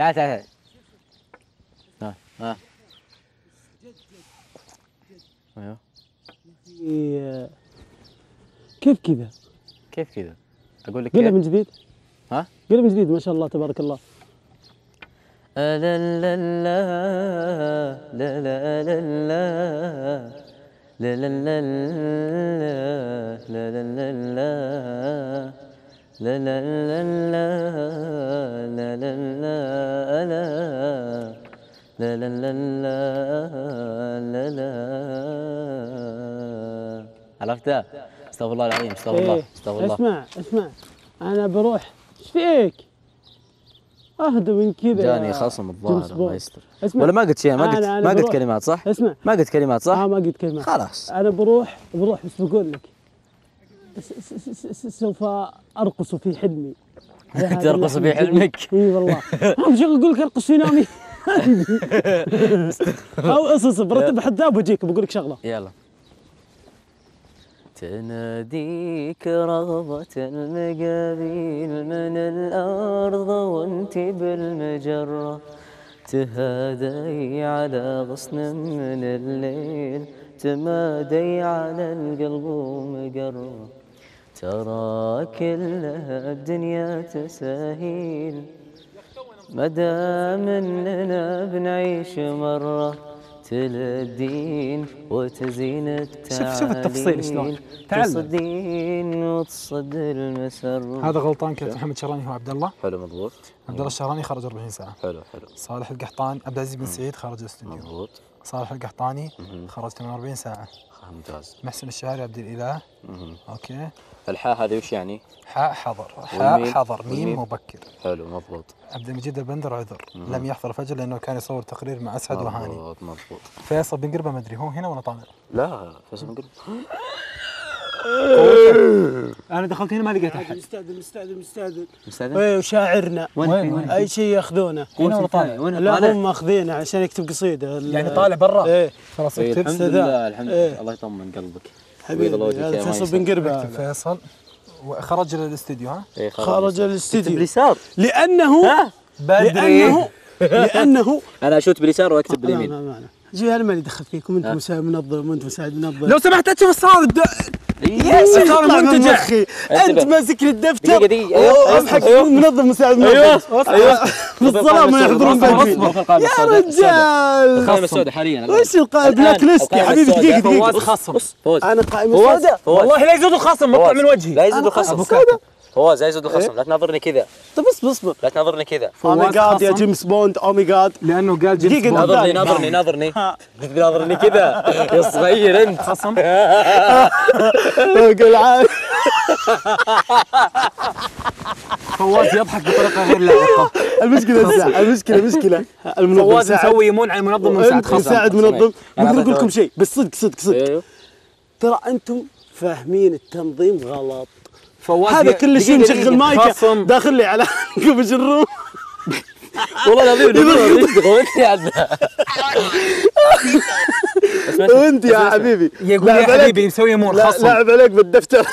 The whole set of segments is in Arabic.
تعال تعال ها ها أيوه إيه، كيف كذا؟ كيف كذا؟ أقول لك قلها؟ من جديد ها؟ قلها من جديد ما شاء الله تبارك الله لا لا لا لا لا لا لا لا لا لا لا لا لا لا لا لا لا لا لا لا لا لا لا لا لا لا لا عرفتها؟ استغفر الله العظيم استغفر الله إيه. استغفر الله اسمع اسمع أنا بروح إيش فيك؟ اهدى من كذا جاني خصم الظاهر الله. يستر اسمع ولا ما قلت شيء ما قلت ما قلت. كلمات صح؟ اسمع ما قلت كلمات صح؟ آه ما قلت كلمه خلاص أنا بروح بروح بس بقول لك سوف أرقص في حلمي. ترقص في. حلمك؟ إي والله. اهم شيء أقول لك أرقص في نومي؟ أو اصص برتب حداب واجيك بقول لك شغلة. يلا. تناديك رغبة المقابيل من الأرض وأنت بالمجرة. تهادي على غصن من الليل تمادي على القلب ومقرة ترى كلها الدنيا تساهيل. مدام اننا بنعيش مرة تلدين وتزين التعاليل شوف التفصيل شلون. تعلم. تصدين وتصد المسر. هذا غلطان كابتن محمد شراني هو عبد الله حلو مضبوط. عبد الله الشراني خرج 40 ساعة. حلو حلو. صالح القحطاني عبد العزيز بن سعيد خرج الأستوديو. مضبوط. صالح القحطاني خرج 48 ساعة. ممتاز. محسن الشاعري عبد الإله. okay. الحاء هذه وش يعني؟ حاء حضر. حاء؟ حضر. ميم؟ مبكر. حلو مضبوط. عبد المجيد البندر عذر. لم يحضر الفجر لأنه كان يصور تقرير مع أسعد وهاني. مضبوط. مضبوط فيصل بن قربة ما أدري هو هنا ولا طالع؟ لا فيصل بن قرب أنا دخلت هنا ما لقيت أحد. مستأذن مستأذن مستأذن مستأذن؟ إيه وشاعرنا وين وين؟ وين أي شيء يأخذونه. هنا ولا طالع؟ وين لا؟ هم مأخذينه عشان يكتب قصيدة. يعني طالع برا. إيه. خلاص طيب، اكتب. الحمد استاذان. لله الحمد إيه. لله الله يطمن قلبك. بيضلوجي فيصل بن قربة. فيصل؟ وخرج للاستديو ها؟ إيه، خرج للاستديو باليسار لأنه بدري لأنه لأنه أنا أشوت باليسار وأكتب باليمين. جي أنا ماني دخل فيكم؟ أنتم مساعد منظم وأنتم مساعد منظم. لو سمحت أشوف الصور يا صار المنتج أخي أنت ماسك لي الدفتر. ومحك منظم مساعد المنتج أيوه. أيوه. بالظلام ما يحضرون بدري يا رجال. القائمه السوداء حاليا. وش القائمه black list يا حبيبي دقيقة دقيقة. فواز خصم. أنا قائمة سوداء والله لا يزيد الخصم مقطع من وجهي. لا يزيد الخصم. فواز لا يزيد الخصم لا تناظرني كذا. طب اصبر اصبر لا تناظرني كذا. oh my فواز جاد يا. جيمس بوند. oh my God لأنه قال جيمس بوند. ناظرني. ناظرني ناظرني. ناظرني. كذا. يا صغير أنت. خصم. قل عاد فواز يضحك بطريقة غير لائقة. المشكلة الساعة المشكلة مشكلة المنظم فواز. مسوي يمون على المنظم وأنت مساعد خصم. مساعد. منظم. بقدر أقول لكم شيء بس صدق صدق صدق. أيوه ترى أنتم فاهمين التنظيم غلط. فواز هذا كل شيء مشغل خصم داخل لي على قبش الروم. والله العظيم انت عندنا وانت يا حبيبي. يقول يا حبيبي مسوي لا خصم لعب عليك بالدفتر.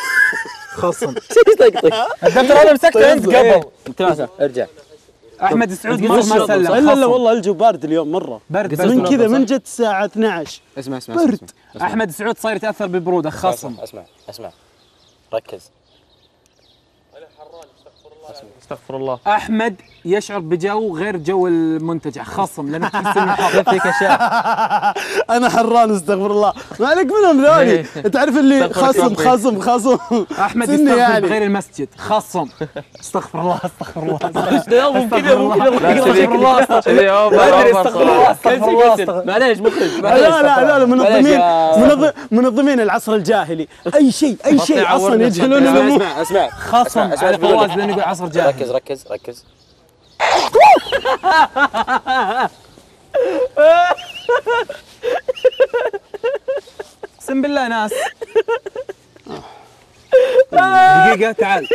خصم طقطق الدفتر أنا مسكته أنت قبل تمام ارجع. أحمد السعود. ما سلم. لا لا. والله الجو بارد اليوم مرة. برد من كذا؟ من جت الساعة 12 اسمع اسمع برد. اسمع أحمد السعود صاير يتأثر بالبروده خصم اسمع اسمع اسمع. ركز. 같습니다. استغفر الله. أحمد يشعر بجو غير جو المنتجع خصم لأنه تحس انه. فيك اشياء أنا حران استغفر الله. ما عليك منهم ذولي. إيه. تعرف اللي خصم الله. خصم خصم. أحمد يستغفر يعني. بغير المسجد خصم. استغفر الله استغفر الله. استغفر الله. استغفر الله. استغفر الله استغفر الله. استغفر معليش مخرج لا لا لا منظمين منظمين العصر الجاهلي. أي شيء أي شيء أصلا يجهلون أسمع أسمع أسمع. خصم أسمع، أسمع. على فواز. لأنه يقول عصر ركز ركز ركز. اقسم بالله ناس. دقيقة تعال.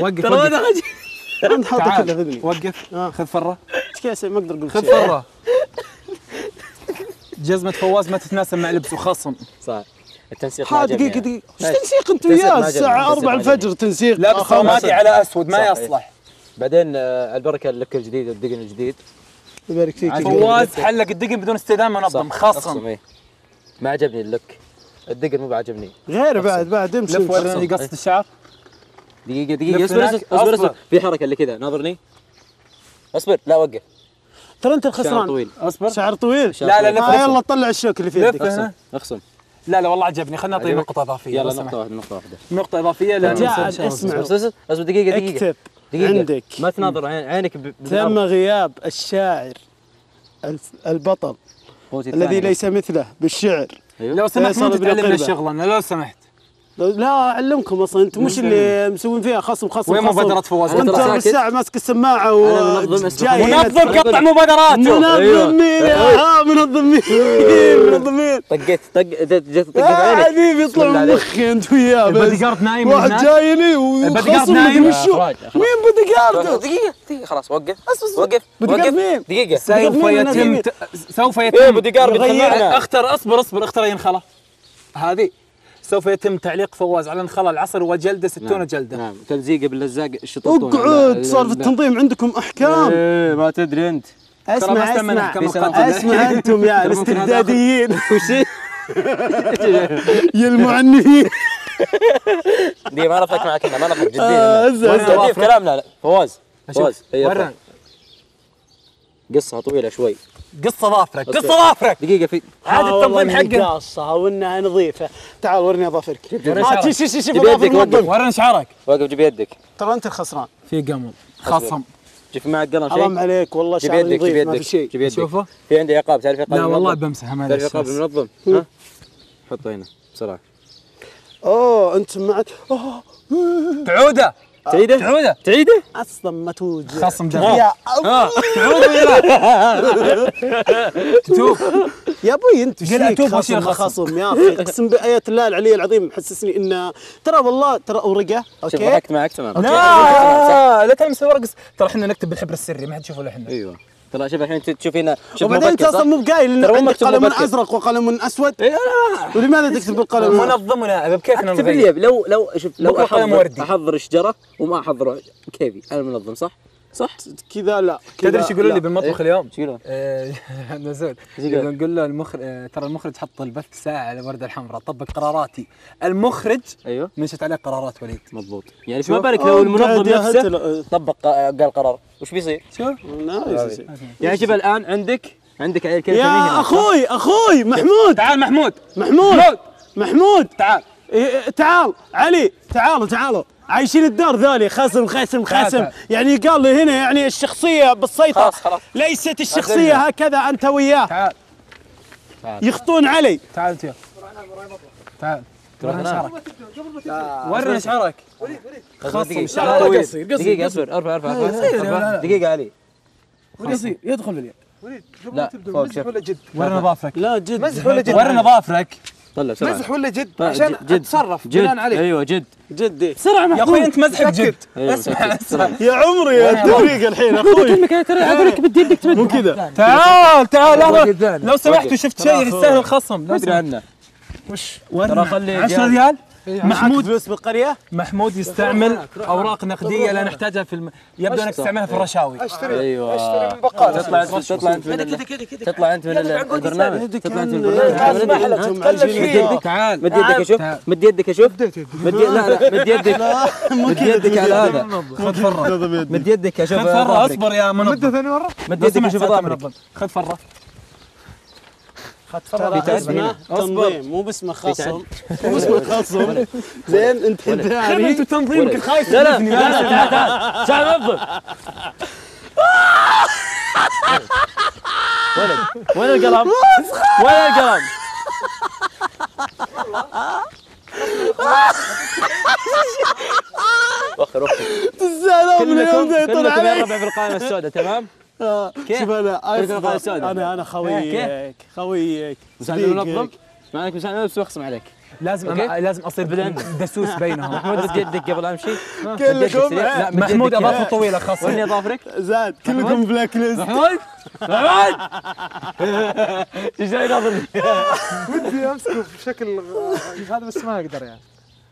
وقف ترى أنا حاطه كله في وقف. آه. خذ فرة. إيش كذا ما أقدر أقول خذ فرة. جزمة فواز ما تتناسب مع لبسه خصم صح. التنسيق ها دقيقة يعني. دقيقة إيش تنسيق أنت وياه؟ تنسيق 4 ما عجبني. الفجر تنسيق. رمادي مساء. على أسود ما. يصلح. بعدين آه، البركة اللك الجديد الدقن الجديد. يبارك فيك. فواز حلق الدقن بدون استئذان منظم خصم إيه. ما عجبني اللك. الدقن مو بعجبني. غير بعد بعد امشي. لف وريني امشي. قصة الشعر. دقيقة دقيقة لف اصبر. اصبر اصبر, أصبر. في حركة اللي كذا ناظرني. اصبر لا وقف. ترى أنت شعر الخسران طويل. أصبر. شعر طويل. شعر لا، لا، لف. يلا طلع الشوك اللي في لف يدك. هنا. اخصم لا لا والله عجبني خلينا نعطيه؟ نقطة إضافية يلا سمحت. واحدة نقطه واحدة نقطة إضافية لأن اسمع اصبر اصبر دقيقة دقيقة اكتب دقيقة عندك ما تناظر عين- عينك تم. غياب الشاعر البطل الذي. ليس مثله بالشعر أيوه لو سمحت بن تعلمنا. الشغلة لو سمحت لا أعلمكم أصلا أنتم مش اللي مسوين فيها خصم خصم وين. مبادرة فواز؟ وانت أنا ترى ربع ساكت. ساعه ماسك السماعة أنا منظم. قطع مبادراته أيوة. منظم مين آه منظم مين منظم مين طقيت طق جت طقت يا حبيبي يطلع من. مخي أنت وياه بس البادي جارد نايم واحد. جاي لي وخصم نايم. مدري وشو. مين بودي جارد دقيقة دقيقة خلاص وقف وقف وقف مين؟ دقيقة سوف يتم سوف إيه يتم بودي جارد أختر أصبر أصبر أختر ينخلى هذه سوف يتم تعليق فواز على انخلى العصر وجلدة 60 جلدة. نعم تلزيقه باللزاق الشطوط اقعد صار في التنظيم عندكم أحكام. إيه ما تدري أنت. أسمع أسمع. أسمع أنتم يا الاستبداديين. وش يا المعنفين دي ما نضحك معك هنا ما نضحك جديا. آه، كلامنا. لا فواز فواز. قصة طويلة شوي. قصة ظافرك. قصة ظافرك. دقيقة في هذا التنظيم حقه قاصة وانها نظيفة تعال ورني اظافرك ورني. شوف شوف شوف وقف. ورنا شعرك. وقف جيب يدك. ترى أنت الخسران. في قمل خصم. جيب معك قلم حرام شيء عليك والله جيب شعر يدك جيب نظيف ما في يدك شيء. جيب يدك. شوفه. في عندي عقاب تعرف عقاب لا والله؟ بمسحه ما تعرف عقاب. المنظم ها؟ حطه هنا بسرعة. أوه أنت معك. أوه. تعوده. تعيده؟ تعوده. تعيده؟ أصلا ما توجع. خصم دم يا ها تعوده يلا تتوب يا أبوي أنت وأشيل خصم خصم. خصم. يا أخي أقسم بايات الله العلي العظيم محسسني انه ترى والله ترى أورقه. شوف أوكي؟ ضحكت معك تمام. لا لا تلمس الورق ترى إحنا نكتب بالحبر السري ما حد يشوفه إلا إحنا. أيوه. ترى شوف الحين تشوف هنا شوف وبعدين انت؟ أصلا مو بقايل ان عندك قلم. أزرق وقلم أسود إيه، ولماذا تكتب بالقلم منظمنا بكيفنا أكتب نغير لي لو لو شوف لو احضر. أحضر شجرة وما أحضر كيفي أنا منظم صح؟ صح؟ كذا لا تدري إيش يقولوا لي لا. بالمطبخ اليوم؟ إيش يقولون؟ آه، نزول؟ نقول له المخرج آه، ترى المخرج حط البث ساعة على الورده الحمراء طبق قراراتي. المخرج أيوه. مشت عليه قرارات وليد. مضبوط. يعني. ما بالك لو المنظم نفسه طبق قال قرار. وش بيصير؟ شوف نايس. يعني شوف الآن عندك عندك عيل كذا يا أخوي أخوي محمود. تعال محمود. محمود. محمود. تعال. إيه، تعال. علي تعالوا تعالوا عايشين الدار ذولي خصم خصم تعال، خصم تعال. يعني قال لي هنا يعني الشخصية بالسيطرة. خلاص، خلاص. ليست الشخصية هكذا أنت وياه. تعال. يخطون علي. تعال أنت. يلا. تعال. ورنا. شعرك. ورنا شعرك. خصم دقيقة. شعر طويل قصير، دقيقة أصبر. أرفع أرفع. أرفع. دقيقة علي. قصير يدخل باليد. لا فوق شوف ورنا ظافرك لا جد. مزح ولا جد؟ ورنا ظافرك طلع بسرعة مزح ولا جد؟ طيب، عشان جد- جد. أتصرف جد. بناء عليه أيوه جد. جدي يا أخوي أنت مزحك جد اسمع جد. اسمع يا عمري يا التفريق الحين أخوي. أقول لك بدي يدك تمد مو كذا. تعال تعال. لو سمحتوا شفت شيء يستاهل الخصم؟ لو ما أدري سمحت. عنه. وش؟ ترى خلي 10 جال. ريال؟ محمود محمود فلوس بالقرية؟ محمود يستعمل أوراق نقدية لا نحتاجها في الم... يبدو انك تستعملها في الرشاوي. اشتري أيوه. أشتري من بقال تطلع انت تطلع أنت من تطلع أنت من ال- البرنامج. تطلع أنت من البرنامج مد مد تعال. مد يدك أشوف. مد يدك أشوف مد لا لا مد يدك. مد يدك على هذا. خذ فرة. مد يدك. أشوف خذ فرة. اصبر يا منظم. مدة ثانية مرة. مد يدك أشوف ظهرك. خذ فرة. اسمه هنا. تنظيم. مو باسمه خصم مو باسمه خصم زين أنت داري أنتوا تنظيمك خايف لا لا. لا لا تعال تعال تعال ولد وين القلم؟ وين القلم؟ وخر وخر تزعلون من يوم كلكم ذا يطلع كلكم يا علي. ربع في القائمة السوداء تمام؟ كيف؟ شوف أنا أنا أنا خويك. خويك. مساعد صديقك. منظم اسمع عليك مساعد بس واخصم عليك. لازم لازم أصير دسوس بينهم. محمود يدك قبل أمشي. كلكم لا محمود أضافة. طويلة خاصة. ورني اظافرك زاد كلكم بلاك ليست محمود؟ محمود؟ إيش جاي ناظرني؟ ودي أمسكه بشكل هذا بس ما أقدر يعني.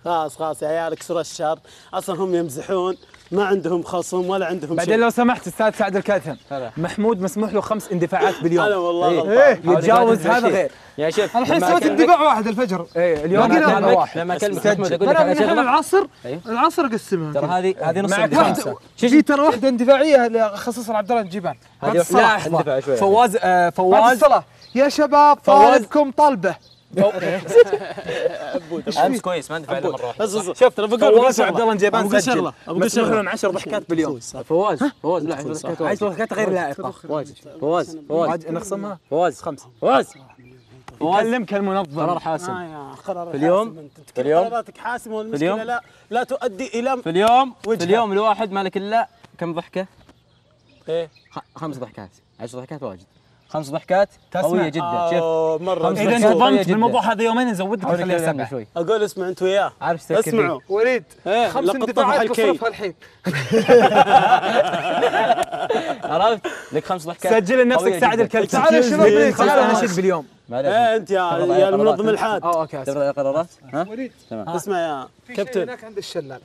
خلاص خلاص يا عيال اكسروا الشر. أصلا هم يمزحون. ما عندهم خصم ولا عندهم بعدين شيء لو سمحت أستاذ سعد هلا. محمود مسموح له خمس اندفاعات باليوم أنا والله إيه. غلطان. يتجاوز هذا غير يا شيخ الحين لما سويت انتباع واحد الفجر إيه اليوم لهم. واحد لما اكلمك. محمود أقول لك أنا على شغله العصر أيوه. العصر اقسمها ترى هذه هذه نص اندفاع. في ترى واحدة اندفاعية اللي خصصها عبد الله الجيبان بعد هذه الصلاه لا اندفاع شوي فواز آه بعد فواز الصلاة يا شباب. طالبكم طلبة أمس كويس ما اندفع الا مرة واحدة. بس بس شوف ترى بقول فواز وعبد الله الجيبان بقول سجل. شغله مسموح شغله لهم 10 ضحكات باليوم. فواز فواز لا عشر ضحكات. عايز ضحكات غير لائقة. فواز. فواز فواز. نخصمها فواز. خمسة. فواز. فواز كلمك المنظم. قرار حاسم. آه قرار في اليوم-. في اليوم- قراراتك حاسمه والمشكلة اليوم- لا لا تؤدي إلى في اليوم؟ في. اليوم الواحد مالك إلا كم ضحكة؟ إيه. خ- خمس ضحكات. عشر ضحكات واجد. خمس ضحكات. قوية جدا شوف أوه، مرة خمس اذا ضحكات انت قوية ضمت جدا. بالموضوع هذا يومين نزودك حاول نخليها تكلمني سبعة. شوي. أقول اسمع أنت وياه. عارف اسمعوا وليد. إيه، خمس اندفاعات. بصرفها الحين. عرفت؟ لك خمس ضحكات سجل لنفسك سعد. الكلثم تعال يا شباب، إيه، تعال. نشيد باليوم. إيه أنت يا يا المنظم قرارات. الحاد. آه أوكي تبغى القرارات؟ ها؟ وليد. اسمع يا في شيء كابتن. هناك عند الشلال.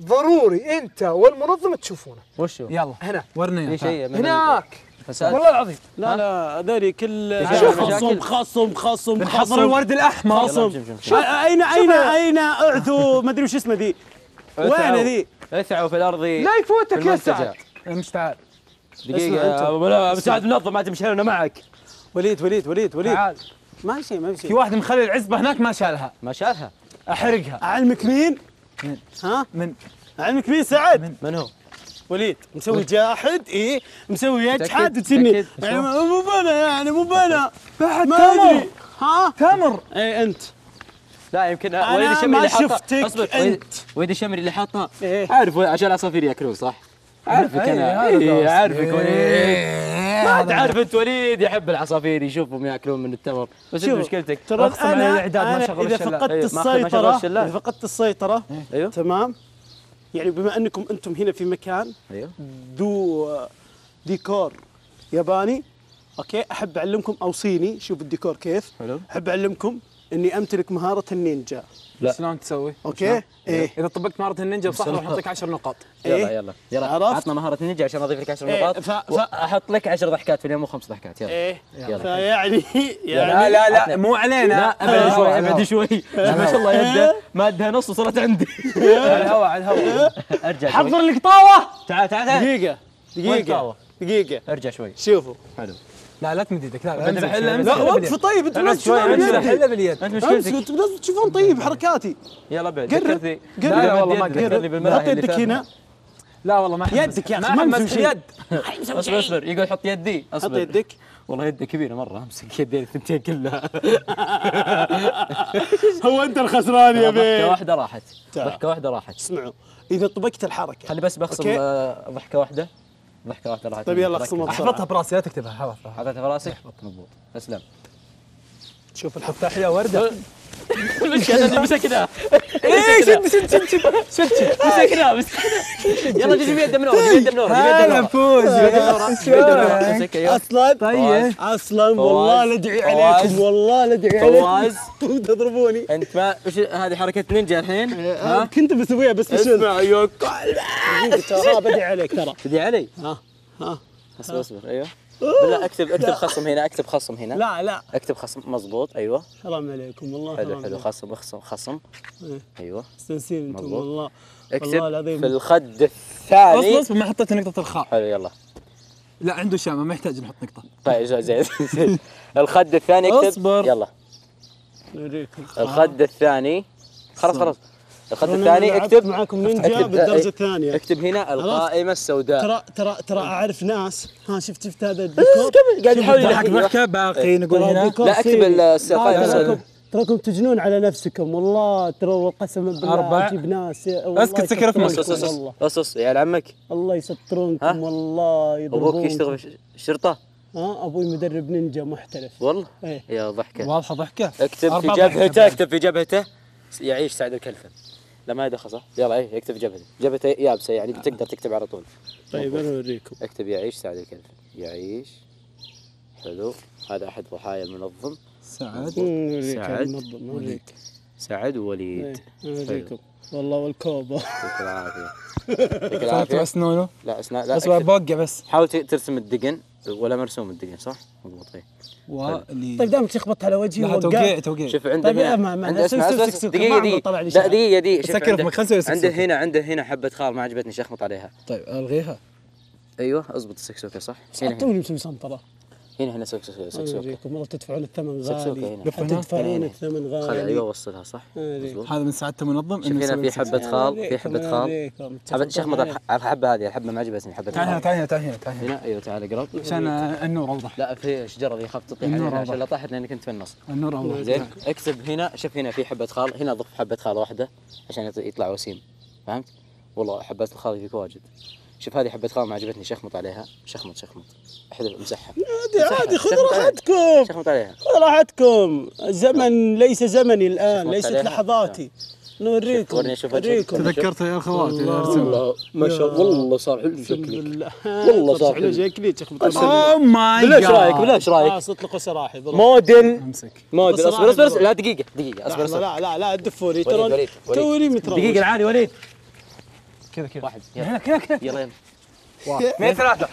ضروري أنت والمنظم تشوفونه. وشو؟ يلا هنا. ورني. في. شيء هناك. الفساد والله العظيم. لا لا هذولي كل في خصم. خصم خصم خصم الورد الأحمر. خصم شوف، شوف، اين اين أين اعثوا ما أدري وش اسمه ذي. وين ذي؟ اثعوا في الأرض لا يفوتك يا سعد. مش تعال. دقيقة لا مساعد منظم ما تمشي أنا معك. وليد وليد وليد وليد. تعال. ما في شيء ما في في شيء واحد مخلي العزبة هناك ما شالها. ما شالها. أحرقها. أعلمك مين؟ مين؟ ها؟ من أعلمك مين سعد؟ من هو؟ وليد مسوي جاحد إيه مسوي يجحد؟ وتسني؟ يعني مو بنا يعني مو بنا بعد ما تمر ها تمر إيه أنت لا يمكن أنا وليد الشمري ما اللي شفتك أصبر أنت. وليد- وليد الشمري اللي حاطها إيه. عارف عشان العصافير ياكلوه صح؟ عارفك إيه، أنا إيه، قصدي. عارفك وليد إيه، ما هذا انت أنت وليد يحب العصافير يشوفهم يأكلون من التمر بس أنت. مشكلتك ترى أنا, الإعداد ما شغل إذا. فقدت أيوه، السيطرة. إذا فقدت السيطرة أيوه تمام يعني بما أنكم أنتم هنا في مكان أيوه. ذو ديكور ياباني okay؟ أحب أعلمكم أو صيني شوف الديكور كيف. حلو. أحب أعلمكم إني أمتلك مهارة النينجا. لا. شلون تسوي؟ أوكي. إيه. اذا طبقت مهارة النينجا بصح راح اعطيك 10 نقاط. يلا إيه؟ يلا. يلا. عرفت؟ عطنا مهارة النينجا عشان أضيف لك 10 إيه، نقاط. ف- ف- واحط لك 10 ضحكات في اليوم وخمس ضحكات. يلا. إيه. يلا. فيعني لا يعني لا لا مو علينا. لا ابعد شوي ابعد شوي. ما شاء الله يده مادها نص وصلت عندي. على الهواء على الهواء. أرجع شوي. حضر لك طاوه تعال تعال تعال. دقيقة دقيقة؟ دقيقة. أرجع شوي. شوفوا. حلو. لا لا تمد يدك لا لا شوي. لا، وقف. طيب لازم تشوفون شوي، بيدي. الا باليد انت امسك مشكلتك أنتم لازم تشوفون طيب حركاتي يلا بعد قرب. ذكرتني قرب. لا، لا، والله ما ذكرني قرب. بالملاهي حط اللي يدك فاتت. هنا لا والله ما. يدك يا أخي، ما ما مسوي شيء. اليد أصبر أصبر يقول حط يدي حط أصبر يدك والله يده كبيرة مرة امسك يدي الثنتين كلها هو أنت الخسران يا ضحكة بيه واحدة راحت تعال. ضحكة واحدة راحت اسمعوا إذا طبقت الحركة خلي بس أوكي. آه، ضحكة واحدة ضحكه واحدة راحت طيب يلا. اخصمها احفظها براسي لا تكتبها حفظها حطيتها في راسك مضبوط اسلم شوف الحفظ افتح يا ورده المشكلة اني مسكناه إيه شد شد شد شد شد شد مسكناه مسكناه يلا جيب يده من ورا جيب يده من ورا هلا فوز. أصلا طيب. أصلا والله لا ادعي عليكم والله لا ادعي فواز. عليكم تضربوني. أنت ما وش هذه حركة نينجا الحين؟ ها؟ كنت بسويها بس اسمع يا دقيقة ترى بدعي عليك ترى. تدي علي؟ ها ها. اصبر اصبر أيوه. بالله اكتب أكتب خصم هنا أكتب خصم هنا. لا لا. أكتب خصم مضبوط أيوه. حرام عليكم والله حلو حلو. خصم خصم خصم. إيه. أيوه. مستنسين أنتم. والله. اكتب والله. في الخد الثاني. اصبر ما حطيت نقطة الخاء. حلو يلا. لا عنده شامة ما يحتاج نحط نقطة. طيب زين زين. الخد الثاني اكتب. اصبر. يلا. نوريكم الخد الثاني. خلاص خلاص. أنا الثاني اكتب. معاكم نينجا إيه. الثانية. اكتب هنا القائمة السوداء. ترى ترى ترى أعرف ناس. ها شفت شفت هذا الديكور؟ قاعد يحاول ضحك يضحك ضحكة باقي نقول هنا. لا أكتب تراكم السوداء تراكم تجنون على نفسكم. والله ترى قسما بالله أربع. أجيب ناس. أسكت سكر في والله. اصص يا عمك الله؟ يسترونكم والله أبوك يضربونكم يشتغل في الشرطة ها أبوي مدرب نينجا محترف. والله؟ إيه. يا ضحكة. واضحة ضحكة. اكتب في جبهته. اكتب في جبهته. يعيش سعد الكلفن لا ما يدخل صح؟ يلا إيه اكتب جبهته جبهته يابسة يعني بتقدر تكتب على طول. طيب أنا أوريكم. اكتب يعيش سعد الكلفن يعيش. حلو. هذا أحد ضحايا المنظم. سعد. نوريك سعد. المنظم نوريك سعد ووليد أوريكم. والله والكوبا. يعطيك العافية. يعطيك العافية. بس نونو؟ لا اسمع لا بس. بوقع بس. حاول ترسم الدقن. ولا مرسوم الدقن صح؟ مضبوط إيه. واللي طيب دائما تخبط على وجهي لا توقيع توقيع شوف عنده طيب هنا ما- ما- عنده اسمع. دقيقة دقيقة طلع لي لا. دقيقة دقيقة سكر في عنده- مكان سوي عنده. هنا عنده هنا حبة خال ما عجبتني شخمط عليها طيب ألغيها أيوه أضبط السكسوكة صح؟ توني مسوي سنطره هنا هنا سكسوكة سكسوكة اوريكم والله تدفعون الثمن غالي. لف هنا. تدفعون. الثمن غالي. أيوه وصلها صح؟ مظبوط. هذا من سعادته منظم شوف إنه هنا في حبة سكسوكة. خال في حبة خال. حبة شخمط الحبة هذه الحبة ما عجبتني حبة تعال هنا تعال هنا تعال هنا تعال هنا. أيوه تعال قرب عشان النور أوضح. لا في شجرة ذي خاف تطيح. النور أوضح. عشان لا طاحت لأنك أنت في النص. النور أوضح. زين اكتب هنا شوف هنا في حبة خال. هنا ضف حبة خال واحدة عشان يط- يطلع وسيم. فهمت؟ والله حبات الخال فيك واجد. شوف هذه حبة خال ما عجبتني. شخمط عليها. شخمط شخمط. احذف امسحها عادي عادي خذوا. راحتكم. شخمط عليها. خذوا راحتكم. الزمن ليس زمني الآن ليست. لحظاتي. نوريكم ورني أشوف اوريكم تذكرت يا اخواتي والله. ما شاء الله. والله صار حلو شكلك. والله صار حلو. شكلي تخبط اوه ماي بالله إيش رايك إيش رايك؟ خلاص اطلقوا سراحي. موديل. أمسك. موديل. أصبر أصبر لا دقيقة دقيقة. أصبر لا لا لا دفوني وليد، ترى. توني متروش دقيقة العالي وليد كذا كذا. واحد يلا. هنا كذا كذا يلا يلا. اثنين ثلاثة.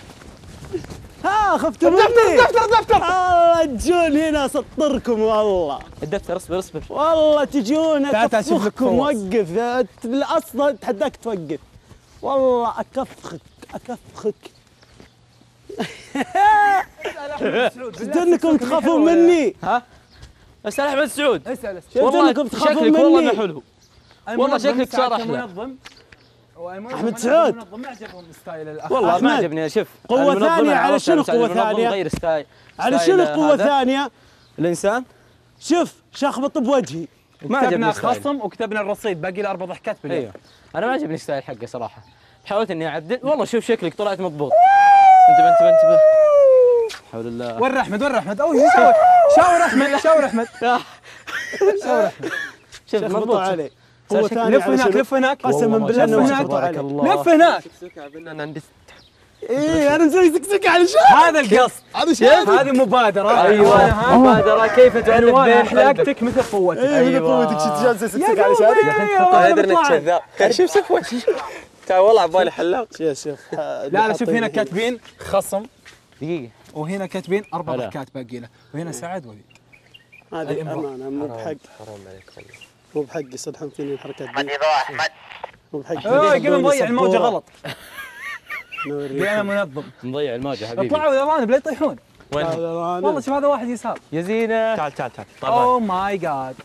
ها خفتوا مني. دفتر دفتر الله تجون هنا اسطركم والله. الدفتر اصبر اصبر. والله تجون أكفخكم. وقف. أصلا اتحداك توقف. والله أكفخك أكفخك. انكم تخافون مني. ها؟ اسال أحمد سعود. اسأل شفت انكم تخافون شكلك والله ما مني. حلو. والله شكلك صار أحلى. أحمد سعود. ما عجبهم style والله. ما عجبني شوف ثانية أنا على شنو المنظم ثانية؟ غير style على شنو قوة هذا. ثانية؟ الإنسان؟ شوف شخبط بوجهي ما كتبنا عجبني ستايل خصم وكتبنا الرصيد باقي له أربع ضحكات باليوم. أيوه. أنا ما عجبني ستايل حقه صراحة. حاولت إني أعدل. والله شوف شكلك طلعت مضبوط. انتبه انتبه انتبه. حول الله. ورا احمد ورا احمد أوه شاور. شاور أحمد شاور أحمد. شوف مضبوط. علي. قوة شكلك ثانية لف على هناك؟ لف هناك. قسما والله بالله لف هناك. لف هناك. إيه أنا مسوي سكسك على شو هذا القصد. على هذه مبادرة. أيوه. مبادرة. كيف عنوان بين قلبك احلاقتك مثل قوتك؟ إيه من قوتك؟ شفت جالسه سكسك على شو يا ادري انك كذاب شوف شوف وجهي تعال والله عبالي حلاق. شوف شوف. لا لا شوف هنا كاتبين خصم. دقيقة. وهنا كاتبين أربع. ضحكات باقي له. وهنا سعد وليد هذه أمانة مو بحق. مو بحق يصلحون فيني الحركات دي. مو بحق أوه قلنا نضيع الموجة غلط. أنا منظم. مضيع الموجة حبيبي. أطلعوا يا رانب لا يطيحون. وين؟ والله. شوف هذا واحد يسار. يا زينة. تعال تعال تعال. اوه ماي جاد